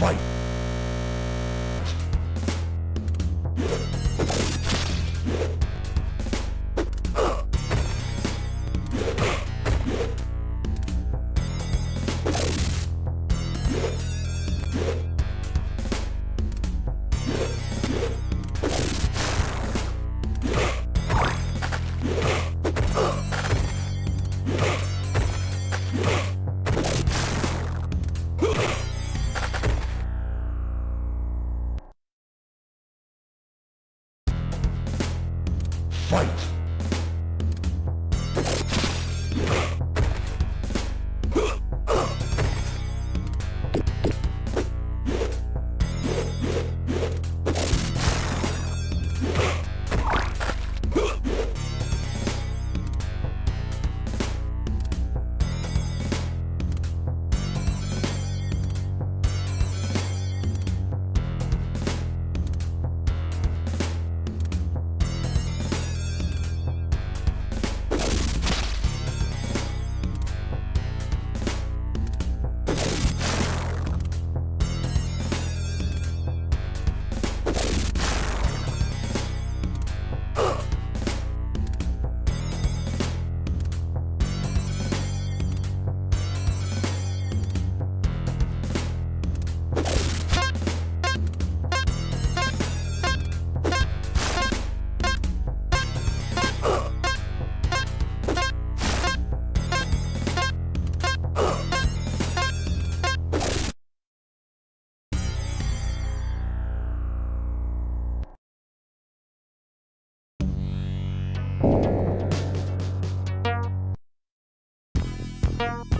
Fight! Fight!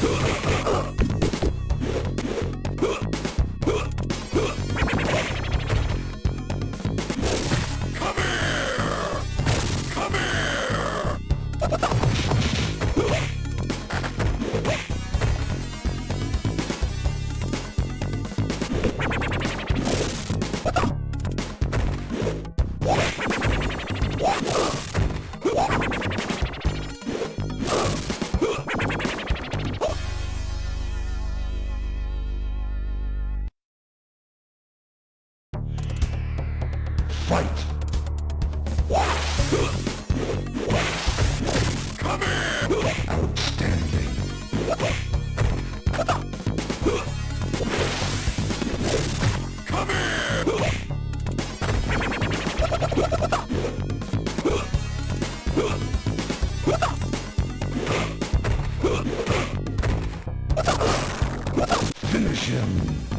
Ugh. Finish him.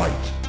fight.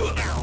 Huh!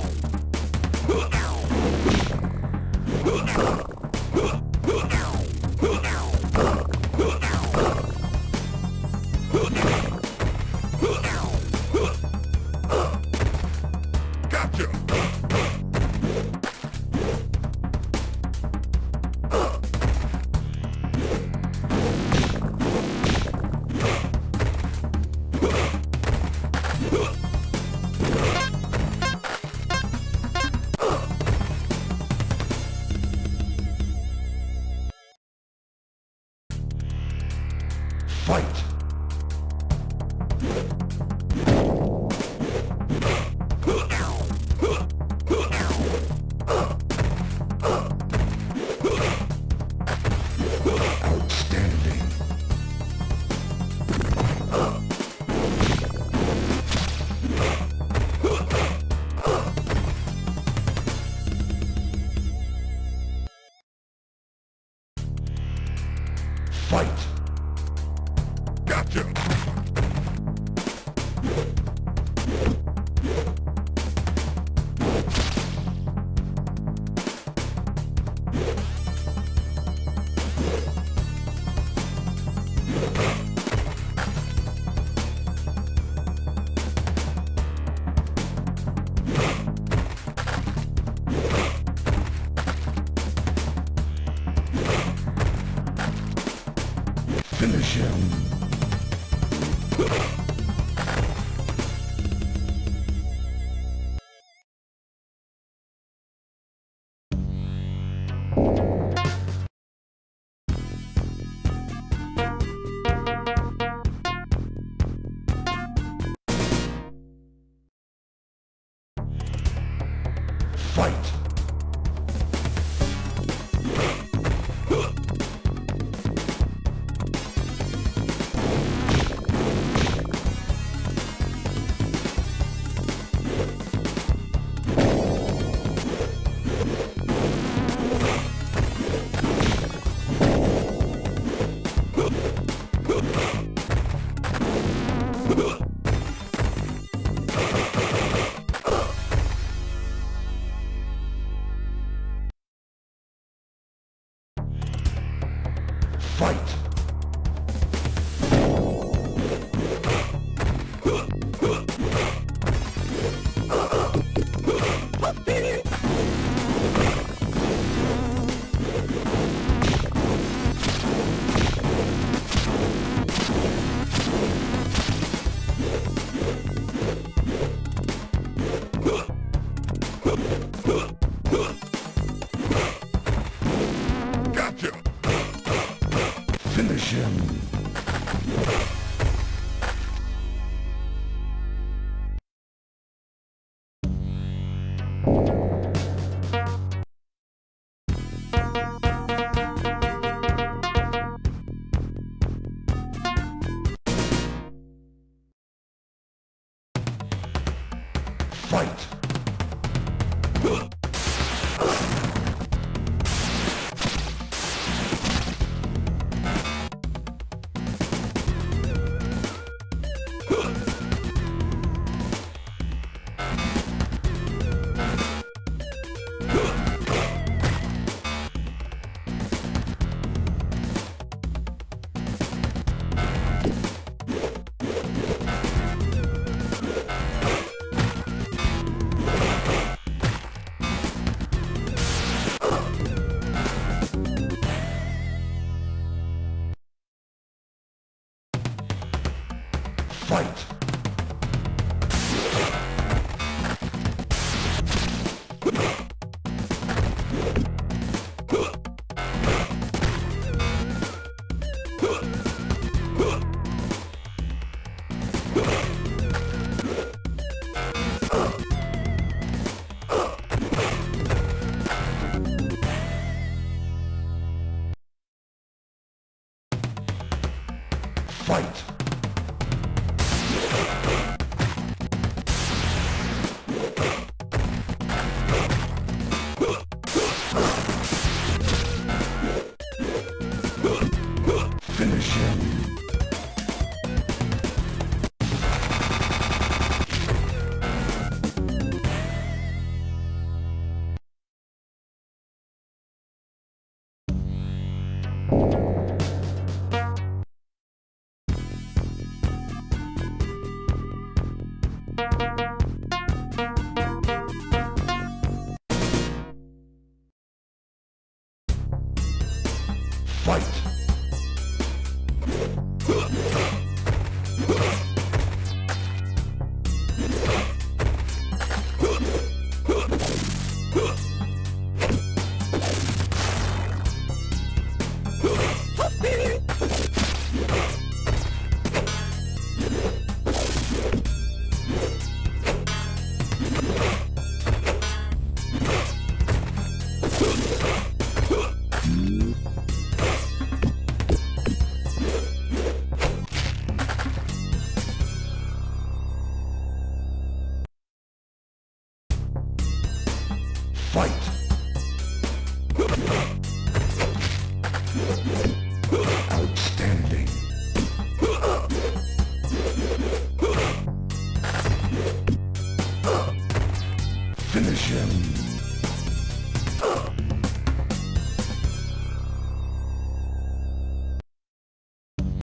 Fight! Fight!